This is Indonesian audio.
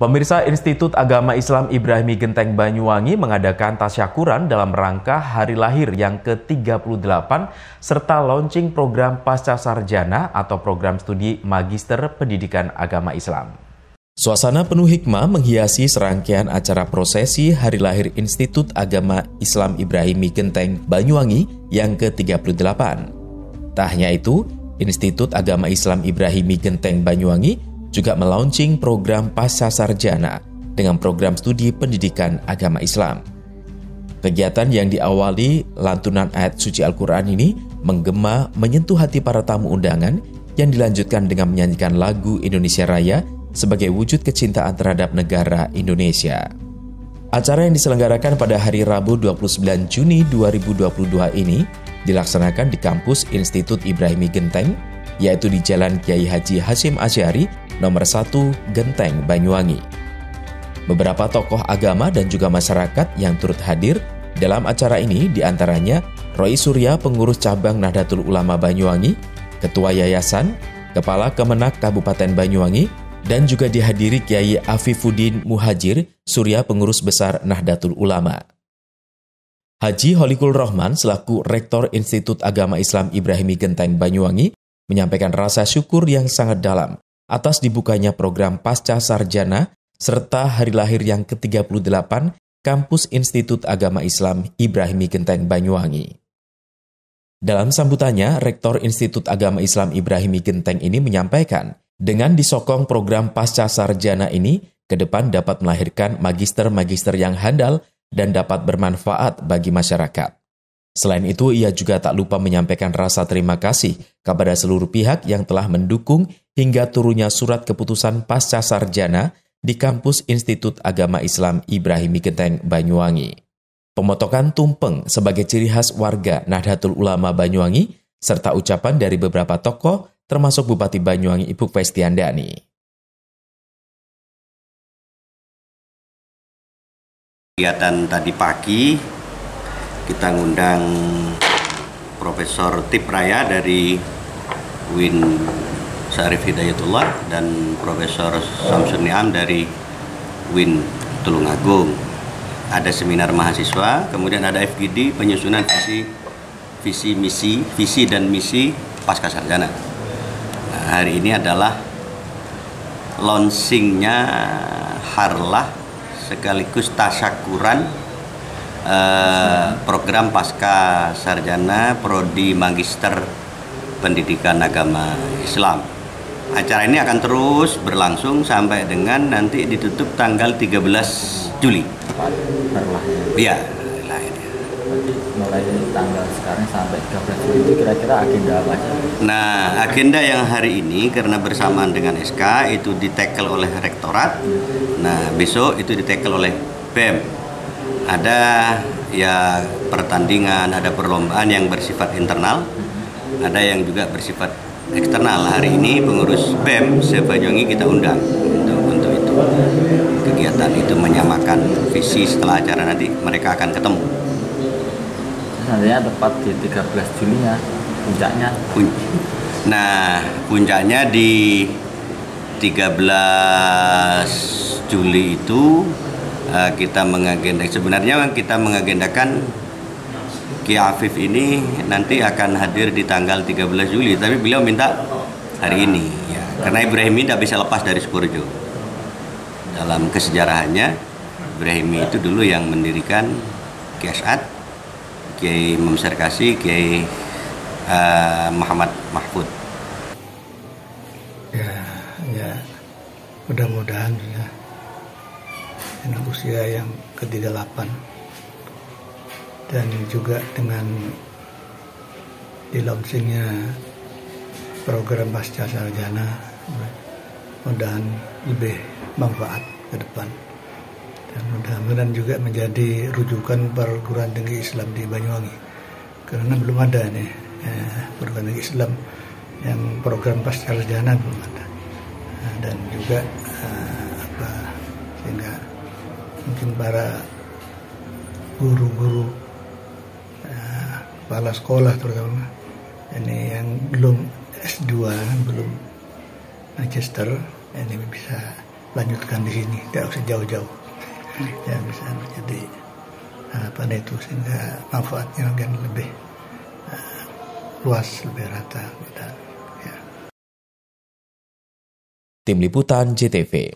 Pemirsa Institut Agama Islam Ibrahimi Genteng Banyuwangi mengadakan tasyakuran dalam rangka hari lahir yang ke-38 serta launching program Pasca Sarjana atau program studi Magister Pendidikan Agama Islam. Suasana penuh hikmah menghiasi serangkaian acara prosesi hari lahir Institut Agama Islam Ibrahimi Genteng Banyuwangi yang ke-38. Tak hanya itu, Institut Agama Islam Ibrahimi Genteng Banyuwangi juga melaunching program Pasca Sarjana dengan program studi pendidikan agama Islam. Kegiatan yang diawali lantunan ayat suci Al-Quran ini menggema menyentuh hati para tamu undangan yang dilanjutkan dengan menyanyikan lagu Indonesia Raya sebagai wujud kecintaan terhadap negara Indonesia. Acara yang diselenggarakan pada hari Rabu 29 Juni 2022 ini dilaksanakan di kampus Institut Ibrahimi Genteng, yaitu di Jalan Kiai Haji Hashim Asyari nomor 1 Genteng, Banyuwangi. Beberapa tokoh agama dan juga masyarakat yang turut hadir dalam acara ini di antaranya Roy Surya, pengurus cabang Nahdlatul Ulama Banyuwangi, Ketua Yayasan, Kepala Kemenak Kabupaten Banyuwangi, dan juga dihadiri Kiai Afifuddin Muhajir, Surya pengurus besar Nahdlatul Ulama. Haji Holikul Rohman selaku Rektor Institut Agama Islam Ibrahimi Genteng Banyuwangi menyampaikan rasa syukur yang sangat dalam atas dibukanya program Pasca Sarjana serta hari lahir yang ke-38 Kampus Institut Agama Islam Ibrahimi Genteng Banyuwangi. Dalam sambutannya, Rektor Institut Agama Islam Ibrahimi Genteng ini menyampaikan, dengan disokong program Pasca Sarjana ini, ke depan dapat melahirkan magister-magister yang handal dan dapat bermanfaat bagi masyarakat. Selain itu, ia juga tak lupa menyampaikan rasa terima kasih kepada seluruh pihak yang telah mendukung hingga turunnya surat keputusan pasca sarjana di kampus Institut Agama Islam Ibrahimi Genteng Banyuwangi. Pemotokan tumpeng sebagai ciri khas warga Nahdlatul Ulama Banyuwangi, serta ucapan dari beberapa tokoh termasuk Bupati Banyuwangi Ibu Pestiandani. Kegiatan tadi pagi kita ngundang Profesor Tip Raya dari Win Syarif Hidayatullah dan Profesor Samsun Niam dari Win Tulungagung. Ada seminar mahasiswa, kemudian ada FGD penyusunan visi visi misi, visi dan misi pasca sarjana. Nah, hari ini adalah launchingnya Harlah sekaligus tasyakuran eh, program pasca sarjana prodi magister pendidikan agama Islam. Acara ini akan terus berlangsung sampai dengan nanti ditutup tanggal 13 Juli. Iya, mulai tanggal sekarang sampai 13 Juli itu kira-kira agenda apa? Nah, agenda yang hari ini karena bersamaan dengan SK itu ditekel oleh rektorat. Nah, besok itu ditekel oleh BEM ada ya pertandingan, ada perlombaan yang bersifat internal, ada yang juga bersifat eksternal. Hari ini pengurus BEM Sebanyongi kita undang untuk untuk itu. Kegiatan itu menyamakan visi setelah acara nanti mereka akan ketemu. Nantinya tepat di 13 Juni ya puncaknya. Nah, puncaknya di 13 Juli itu uh, kita mengagendakan sebenarnya kita mengagendakan Ki Afif ini nanti akan hadir di tanggal 13 Juli tapi beliau minta hari ini ya. Karena Ibrahim tidak bisa lepas dari Sukorejo dalam kesejarahannya Ibrahim itu dulu yang mendirikan Ki Asad Kiai Imam Serkasi Kiai uh, Muhammad Mahfud. Ya ya. Mudah-mudahan ya dengan usia yang ke-38 dan juga dengan di program pasca sarjana mudahan lebih manfaat ke depan. Dan mudah-mudahan juga menjadi rujukan perguruan tinggi Islam di Banyuwangi. Karena belum ada nih eh, perguruan tinggi Islam yang program pasca sarjana belum ada. Dan juga eh, apa sehingga mungkin para guru-guru uh, kepala sekolah terutama ini yang belum S2 belum magister ini bisa lanjutkan di sini tidak usah jauh-jauh. Ya bisa jadi apa itu sehingga manfaatnya akan lebih uh, luas lebih rata dan Tim Liputan JTV